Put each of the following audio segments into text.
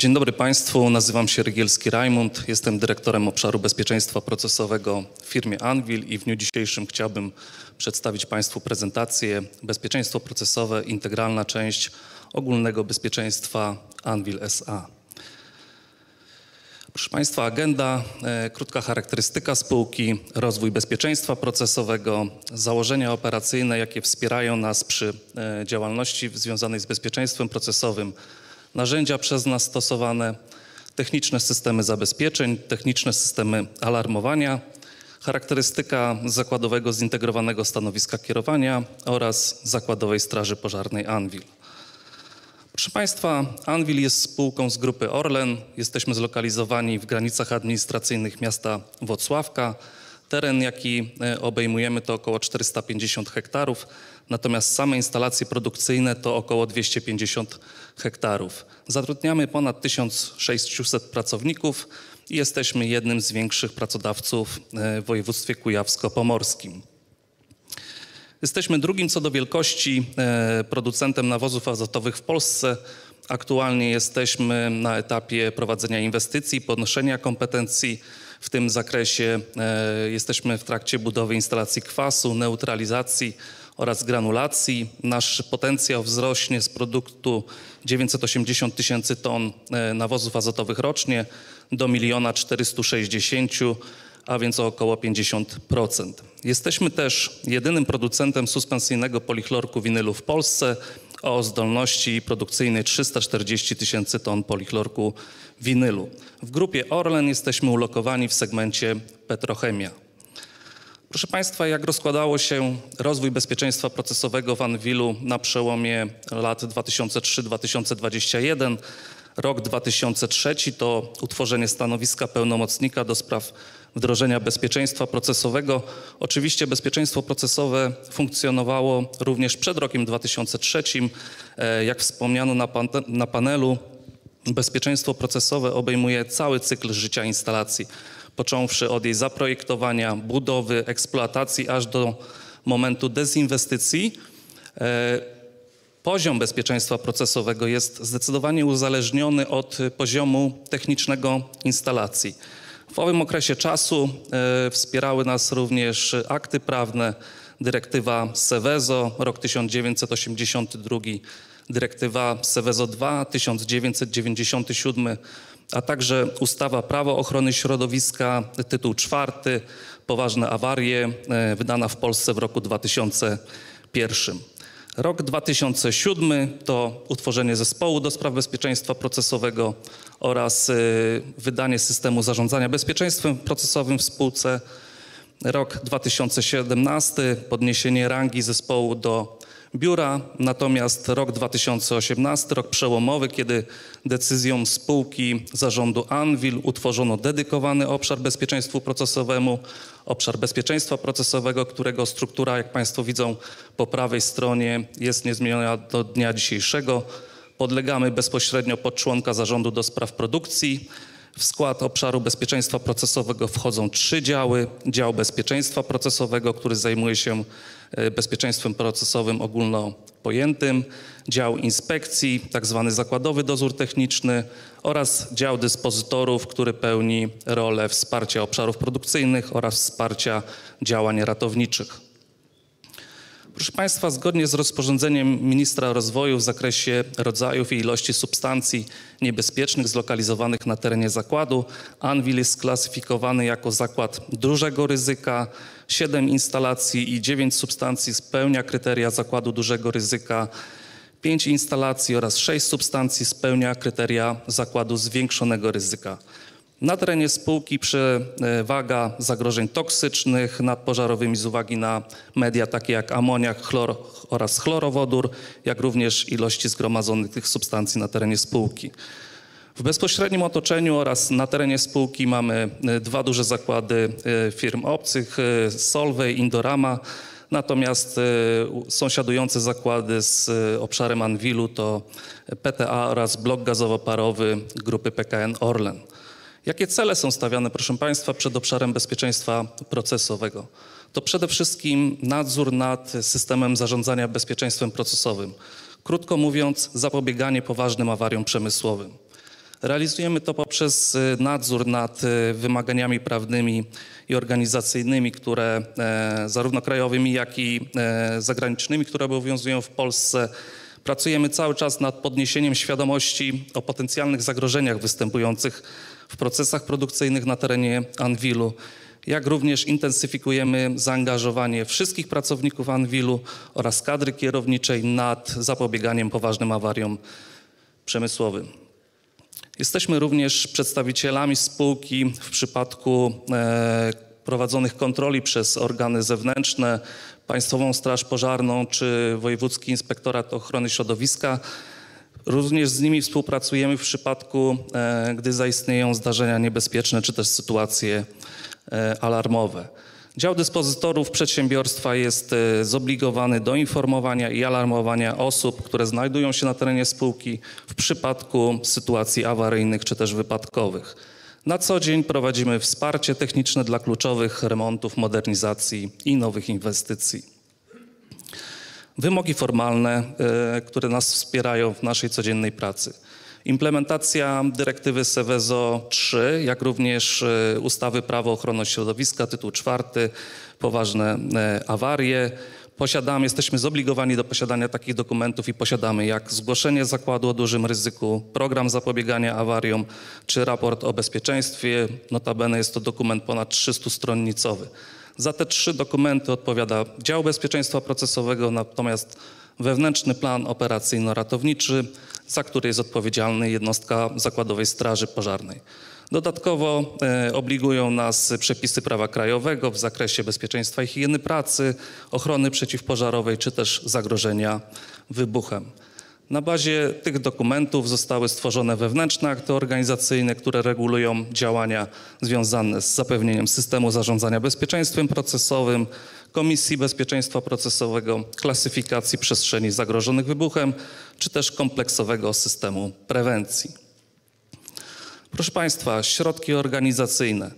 Dzień dobry Państwu, nazywam się Rygielski Rajmund, jestem dyrektorem obszaru bezpieczeństwa procesowego w firmie Anvil i w dniu dzisiejszym chciałbym przedstawić Państwu prezentację Bezpieczeństwo procesowe, integralna część ogólnego bezpieczeństwa Anvil SA. Proszę Państwa, agenda, e, krótka charakterystyka spółki, rozwój bezpieczeństwa procesowego, założenia operacyjne, jakie wspierają nas przy e, działalności związanej z bezpieczeństwem procesowym, narzędzia przez nas stosowane, techniczne systemy zabezpieczeń, techniczne systemy alarmowania, charakterystyka zakładowego zintegrowanego stanowiska kierowania oraz zakładowej straży pożarnej Anvil. Proszę Państwa, Anvil jest spółką z grupy Orlen. Jesteśmy zlokalizowani w granicach administracyjnych miasta Wocławka. Teren, jaki e, obejmujemy, to około 450 hektarów, natomiast same instalacje produkcyjne to około 250 hektarów. Zatrudniamy ponad 1600 pracowników i jesteśmy jednym z większych pracodawców e, w województwie kujawsko-pomorskim. Jesteśmy drugim co do wielkości e, producentem nawozów azotowych w Polsce. Aktualnie jesteśmy na etapie prowadzenia inwestycji, podnoszenia kompetencji w tym zakresie. E, jesteśmy w trakcie budowy instalacji kwasu, neutralizacji oraz granulacji. Nasz potencjał wzrośnie z produktu 980 tysięcy ton e, nawozów azotowych rocznie do 1 460 a więc o około 50%. Jesteśmy też jedynym producentem suspensyjnego polichlorku winylu w Polsce o zdolności produkcyjnej 340 tysięcy ton polichlorku winylu. W grupie Orlen jesteśmy ulokowani w segmencie petrochemia. Proszę Państwa, jak rozkładało się rozwój bezpieczeństwa procesowego w Anwilu na przełomie lat 2003-2021, rok 2003 to utworzenie stanowiska pełnomocnika do spraw wdrożenia bezpieczeństwa procesowego. Oczywiście bezpieczeństwo procesowe funkcjonowało również przed rokiem 2003. E, jak wspomniano na, pan, na panelu, bezpieczeństwo procesowe obejmuje cały cykl życia instalacji, począwszy od jej zaprojektowania, budowy, eksploatacji, aż do momentu dezinwestycji. E, poziom bezpieczeństwa procesowego jest zdecydowanie uzależniony od poziomu technicznego instalacji. W owym okresie czasu e, wspierały nas również akty prawne, dyrektywa Seveso, rok 1982, dyrektywa Seveso II, 1997, a także ustawa Prawo ochrony środowiska, tytuł czwarty, poważne awarie, e, wydana w Polsce w roku 2001. Rok 2007 to utworzenie zespołu do spraw bezpieczeństwa procesowego oraz y, wydanie systemu zarządzania bezpieczeństwem procesowym w spółce. Rok 2017 podniesienie rangi zespołu do biura, natomiast rok 2018, rok przełomowy, kiedy decyzją spółki zarządu Anvil utworzono dedykowany obszar bezpieczeństwu procesowemu, obszar bezpieczeństwa procesowego, którego struktura, jak Państwo widzą po prawej stronie, jest niezmieniona do dnia dzisiejszego. Podlegamy bezpośrednio pod członka zarządu do spraw produkcji. W skład obszaru bezpieczeństwa procesowego wchodzą trzy działy. Dział bezpieczeństwa procesowego, który zajmuje się bezpieczeństwem procesowym ogólnopojętym, dział inspekcji, tak zwany zakładowy dozór techniczny oraz dział dyspozytorów, który pełni rolę wsparcia obszarów produkcyjnych oraz wsparcia działań ratowniczych. Proszę Państwa, zgodnie z rozporządzeniem ministra rozwoju w zakresie rodzajów i ilości substancji niebezpiecznych zlokalizowanych na terenie zakładu, Anvil jest sklasyfikowany jako zakład dużego ryzyka. Siedem instalacji i dziewięć substancji spełnia kryteria zakładu dużego ryzyka. Pięć instalacji oraz sześć substancji spełnia kryteria zakładu zwiększonego ryzyka. Na terenie spółki przewaga zagrożeń toksycznych nad pożarowymi z uwagi na media takie jak amoniak, chlor oraz chlorowodór, jak również ilości zgromadzonych tych substancji na terenie spółki. W bezpośrednim otoczeniu oraz na terenie spółki mamy e, dwa duże zakłady e, firm obcych, e, Solvay, Indorama, natomiast sąsiadujące zakłady z obszarem Anwilu to PTA oraz blok gazowo-parowy grupy PKN Orlen. Jakie cele są stawiane, proszę Państwa, przed obszarem bezpieczeństwa procesowego? To przede wszystkim nadzór nad systemem zarządzania bezpieczeństwem procesowym. Krótko mówiąc, zapobieganie poważnym awariom przemysłowym. Realizujemy to poprzez y, nadzór nad y, wymaganiami prawnymi i organizacyjnymi, które e, zarówno krajowymi, jak i e, zagranicznymi, które obowiązują w Polsce. Pracujemy cały czas nad podniesieniem świadomości o potencjalnych zagrożeniach występujących w procesach produkcyjnych na terenie Anwilu jak również intensyfikujemy zaangażowanie wszystkich pracowników Anwilu oraz kadry kierowniczej nad zapobieganiem poważnym awariom przemysłowym. Jesteśmy również przedstawicielami spółki w przypadku e, prowadzonych kontroli przez organy zewnętrzne, Państwową Straż Pożarną czy Wojewódzki Inspektorat Ochrony Środowiska. Również z nimi współpracujemy w przypadku, e, gdy zaistnieją zdarzenia niebezpieczne czy też sytuacje e, alarmowe. Dział dyspozytorów przedsiębiorstwa jest e, zobligowany do informowania i alarmowania osób, które znajdują się na terenie spółki w przypadku sytuacji awaryjnych czy też wypadkowych. Na co dzień prowadzimy wsparcie techniczne dla kluczowych remontów, modernizacji i nowych inwestycji. Wymogi formalne, e, które nas wspierają w naszej codziennej pracy. Implementacja dyrektywy Seveso 3, jak również e, ustawy Prawo ochrony środowiska, tytuł czwarty, poważne e, awarie. Posiadamy, jesteśmy zobligowani do posiadania takich dokumentów i posiadamy jak zgłoszenie zakładu o dużym ryzyku, program zapobiegania awariom czy raport o bezpieczeństwie. Notabene jest to dokument ponad 300-stronnicowy. Za te trzy dokumenty odpowiada dział bezpieczeństwa procesowego, natomiast wewnętrzny plan operacyjno-ratowniczy, za który jest odpowiedzialny jednostka Zakładowej Straży Pożarnej. Dodatkowo e, obligują nas przepisy prawa krajowego w zakresie bezpieczeństwa i higieny pracy, ochrony przeciwpożarowej czy też zagrożenia wybuchem. Na bazie tych dokumentów zostały stworzone wewnętrzne akty organizacyjne, które regulują działania związane z zapewnieniem systemu zarządzania bezpieczeństwem procesowym, Komisji Bezpieczeństwa Procesowego, klasyfikacji przestrzeni zagrożonych wybuchem, czy też kompleksowego systemu prewencji. Proszę Państwa, środki organizacyjne.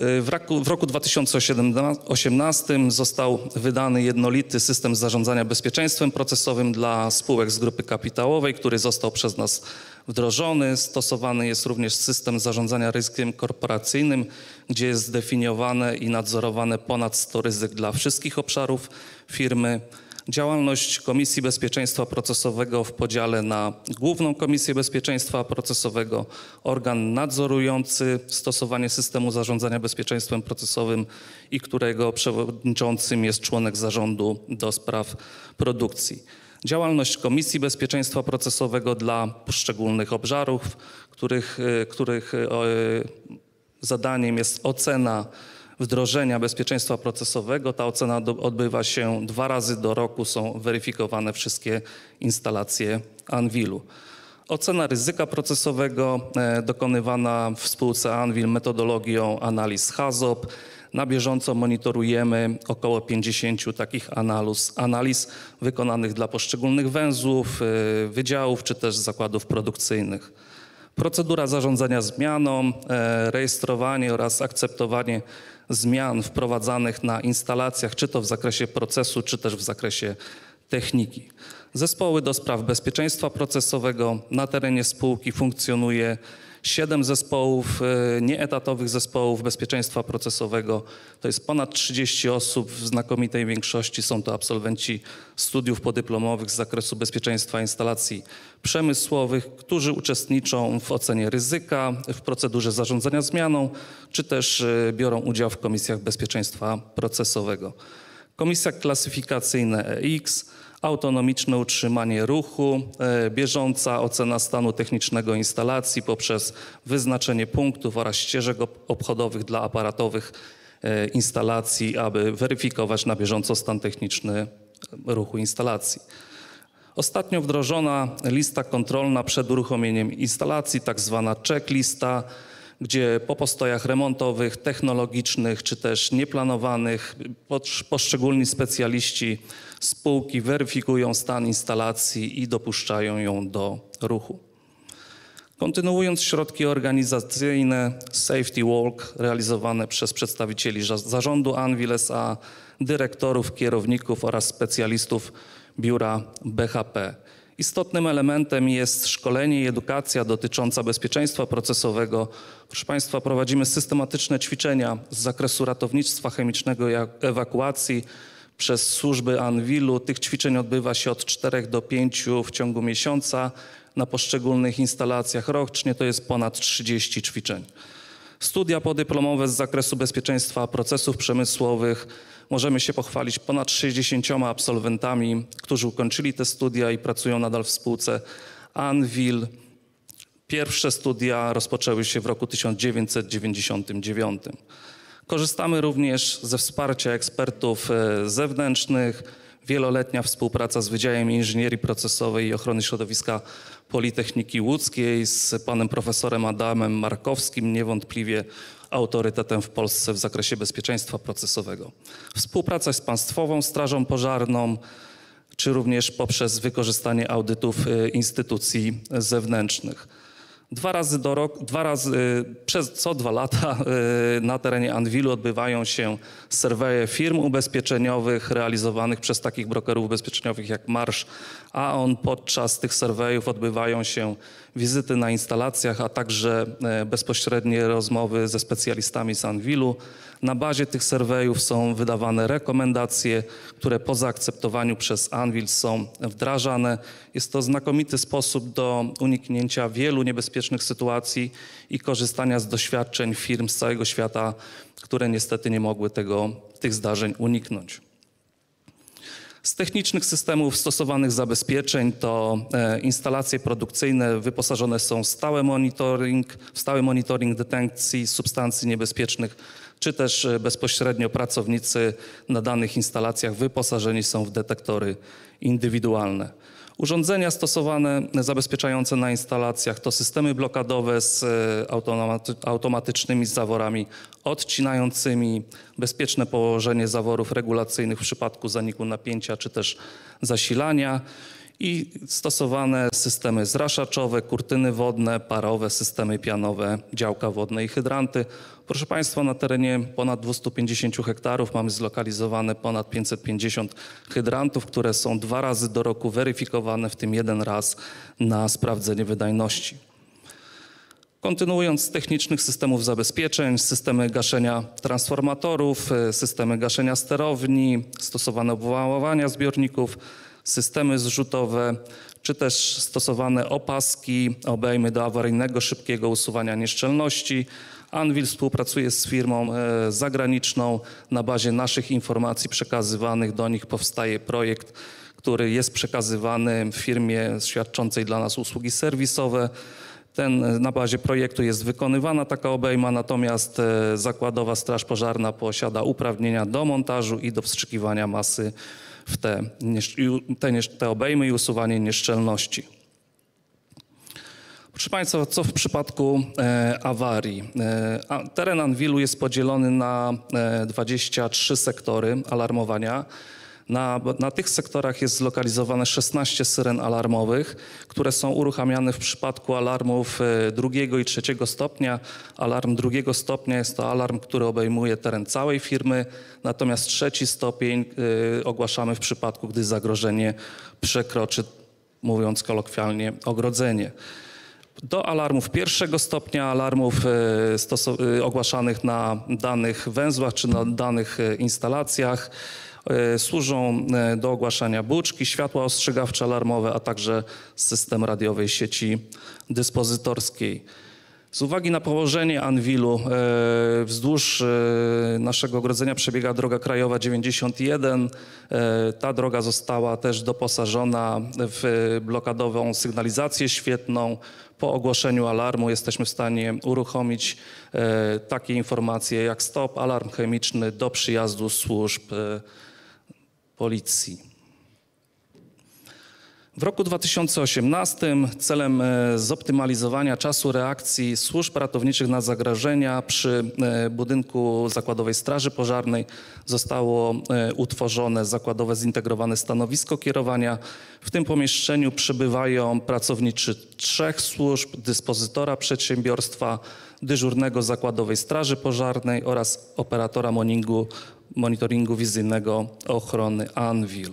W roku, w roku 2018 został wydany jednolity system zarządzania bezpieczeństwem procesowym dla spółek z grupy kapitałowej, który został przez nas wdrożony. Stosowany jest również system zarządzania ryzykiem korporacyjnym, gdzie jest zdefiniowane i nadzorowane ponad 100 ryzyk dla wszystkich obszarów firmy. Działalność Komisji Bezpieczeństwa Procesowego w podziale na Główną Komisję Bezpieczeństwa Procesowego, organ nadzorujący stosowanie systemu zarządzania bezpieczeństwem procesowym i którego przewodniczącym jest członek zarządu do spraw produkcji. Działalność Komisji Bezpieczeństwa Procesowego dla poszczególnych obszarów, których, których e, zadaniem jest ocena wdrożenia bezpieczeństwa procesowego. Ta ocena odbywa się dwa razy do roku, są weryfikowane wszystkie instalacje Anwilu. Ocena ryzyka procesowego e, dokonywana w spółce Anwil metodologią analiz HAZOP. Na bieżąco monitorujemy około 50 takich analiz, analiz wykonanych dla poszczególnych węzłów, e, wydziałów czy też zakładów produkcyjnych. Procedura zarządzania zmianą, e, rejestrowanie oraz akceptowanie zmian wprowadzanych na instalacjach, czy to w zakresie procesu, czy też w zakresie techniki. Zespoły do spraw bezpieczeństwa procesowego na terenie spółki funkcjonuje siedem zespołów, e, nieetatowych zespołów bezpieczeństwa procesowego. To jest ponad 30 osób, w znakomitej większości są to absolwenci studiów podyplomowych z zakresu bezpieczeństwa instalacji przemysłowych, którzy uczestniczą w ocenie ryzyka, w procedurze zarządzania zmianą, czy też e, biorą udział w komisjach bezpieczeństwa procesowego. Komisja klasyfikacyjna EX, autonomiczne utrzymanie ruchu, e, bieżąca ocena stanu technicznego instalacji poprzez wyznaczenie punktów oraz ścieżek obchodowych dla aparatowych e, instalacji, aby weryfikować na bieżąco stan techniczny ruchu instalacji. Ostatnio wdrożona lista kontrolna przed uruchomieniem instalacji, tak zwana checklista, gdzie po postojach remontowych, technologicznych czy też nieplanowanych poszczególni specjaliści spółki weryfikują stan instalacji i dopuszczają ją do ruchu. Kontynuując środki organizacyjne Safety Walk realizowane przez przedstawicieli zarządu Anvil SA, dyrektorów, kierowników oraz specjalistów biura BHP. Istotnym elementem jest szkolenie i edukacja dotycząca bezpieczeństwa procesowego. Proszę Państwa, prowadzimy systematyczne ćwiczenia z zakresu ratownictwa chemicznego i ewakuacji przez służby Anwilu. Tych ćwiczeń odbywa się od 4 do 5 w ciągu miesiąca na poszczególnych instalacjach rocznie. To jest ponad 30 ćwiczeń. Studia podyplomowe z zakresu bezpieczeństwa procesów przemysłowych. Możemy się pochwalić ponad 60 absolwentami, którzy ukończyli te studia i pracują nadal w spółce Anvil. Pierwsze studia rozpoczęły się w roku 1999. Korzystamy również ze wsparcia ekspertów e, zewnętrznych, wieloletnia współpraca z Wydziałem Inżynierii Procesowej i Ochrony Środowiska Politechniki Łódzkiej z panem profesorem Adamem Markowskim, niewątpliwie autorytetem w Polsce w zakresie bezpieczeństwa procesowego. Współpraca z Państwową Strażą Pożarną, czy również poprzez wykorzystanie audytów e, instytucji zewnętrznych. Dwa razy do roku, dwa razy, przez co dwa lata y, na terenie Anwilu odbywają się serweje firm ubezpieczeniowych realizowanych przez takich brokerów ubezpieczeniowych jak Marsz, a on podczas tych serwejów odbywają się wizyty na instalacjach, a także e, bezpośrednie rozmowy ze specjalistami z Anwilu. Na bazie tych serwejów są wydawane rekomendacje, które po zaakceptowaniu przez Anvil są wdrażane. Jest to znakomity sposób do uniknięcia wielu niebezpiecznych sytuacji i korzystania z doświadczeń firm z całego świata, które niestety nie mogły tego, tych zdarzeń uniknąć. Z technicznych systemów stosowanych zabezpieczeń to e, instalacje produkcyjne wyposażone są w stały monitoring, stały monitoring detekcji substancji niebezpiecznych, czy też e, bezpośrednio pracownicy na danych instalacjach wyposażeni są w detektory indywidualne. Urządzenia stosowane zabezpieczające na instalacjach to systemy blokadowe z e, automatycznymi zaworami odcinającymi, bezpieczne położenie zaworów regulacyjnych w przypadku zaniku napięcia czy też zasilania i stosowane systemy zraszaczowe, kurtyny wodne, parowe, systemy pianowe, działka wodne i hydranty. Proszę Państwa, na terenie ponad 250 hektarów mamy zlokalizowane ponad 550 hydrantów, które są dwa razy do roku weryfikowane, w tym jeden raz na sprawdzenie wydajności. Kontynuując z technicznych systemów zabezpieczeń, systemy gaszenia transformatorów, systemy gaszenia sterowni, stosowane obwałowania zbiorników, systemy zrzutowe, czy też stosowane opaski, obejmy do awaryjnego, szybkiego usuwania nieszczelności. Anvil współpracuje z firmą e, zagraniczną. Na bazie naszych informacji przekazywanych do nich powstaje projekt, który jest przekazywany firmie świadczącej dla nas usługi serwisowe. Ten, e, na bazie projektu jest wykonywana taka obejma, natomiast e, Zakładowa Straż Pożarna posiada uprawnienia do montażu i do wstrzykiwania masy w te, te, te obejmy i usuwanie nieszczelności. Proszę Państwa, co w przypadku e, awarii? E, teren Anwilu jest podzielony na e, 23 sektory alarmowania. Na, na, tych sektorach jest zlokalizowane 16 syren alarmowych, które są uruchamiane w przypadku alarmów e, drugiego i trzeciego stopnia. Alarm drugiego stopnia jest to alarm, który obejmuje teren całej firmy, natomiast trzeci stopień y, ogłaszamy w przypadku, gdy zagrożenie przekroczy, mówiąc kolokwialnie, ogrodzenie. Do alarmów pierwszego stopnia, alarmów y, ogłaszanych na danych węzłach czy na danych instalacjach, E, służą e, do ogłaszania buczki, światła ostrzegawcze alarmowe, a także system radiowej sieci dyspozytorskiej. Z uwagi na położenie Anwilu e, wzdłuż naszego ogrodzenia przebiega droga krajowa 91. Ta droga została też doposażona w blokadową sygnalizację świetną. Po ogłoszeniu alarmu jesteśmy w stanie uruchomić takie informacje jak stop, alarm chemiczny do przyjazdu służb policji. W roku 2018 celem e, zoptymalizowania czasu reakcji służb ratowniczych na zagrożenia przy e, budynku Zakładowej Straży Pożarnej zostało e, utworzone zakładowe zintegrowane stanowisko kierowania. W tym pomieszczeniu przebywają pracownicy trzech służb, dyspozytora przedsiębiorstwa, dyżurnego Zakładowej Straży Pożarnej oraz operatora monitoringu, monitoringu wizyjnego ochrony Anvil.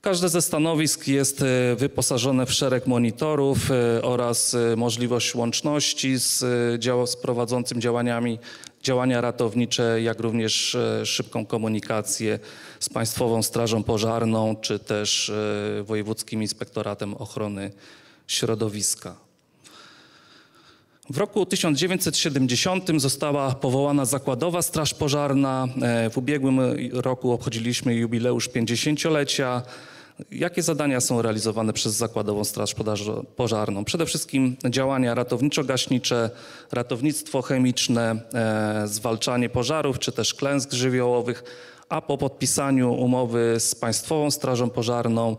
Każde ze stanowisk jest e, wyposażone w szereg monitorów e, oraz e, możliwość łączności z, dział- z prowadzącym działaniami działania ratownicze, jak również szybką komunikację z Państwową Strażą Pożarną czy też Wojewódzkim Inspektoratem Ochrony Środowiska. W roku 1970 została powołana Zakładowa Straż Pożarna. E, W ubiegłym roku obchodziliśmy jubileusz 50-lecia. Jakie zadania są realizowane przez Zakładową Straż Pożarną? Przede wszystkim działania ratowniczo-gaśnicze, ratownictwo chemiczne, e, zwalczanie pożarów czy też klęsk żywiołowych, a po podpisaniu umowy z Państwową Strażą Pożarną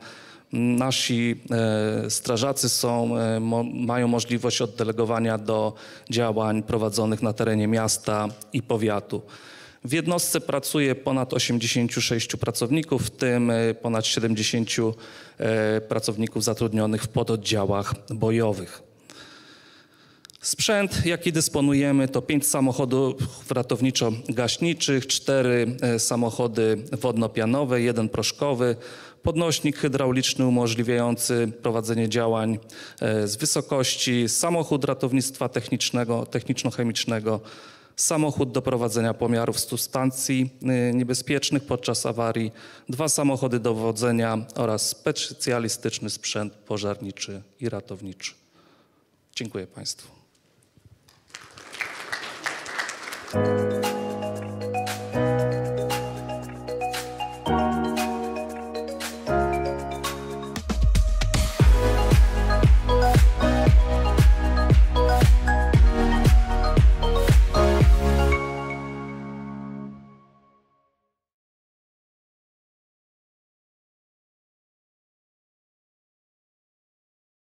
Nasi e, strażacy są, e, mają możliwość oddelegowania do działań prowadzonych na terenie miasta i powiatu. W jednostce pracuje ponad 86 pracowników, w tym e, ponad 70 e, pracowników zatrudnionych w pododdziałach bojowych. Sprzęt, jaki dysponujemy, to pięć samochodów ratowniczo-gaśniczych, cztery samochody wodno-pianowe, jeden proszkowy, podnośnik hydrauliczny umożliwiający prowadzenie działań e, z wysokości, samochód ratownictwa technicznego, techniczno-chemicznego, samochód do prowadzenia pomiarów substancji e, niebezpiecznych podczas awarii, dwa samochody dowodzenia oraz specjalistyczny sprzęt pożarniczy i ratowniczy. Dziękuję Państwu.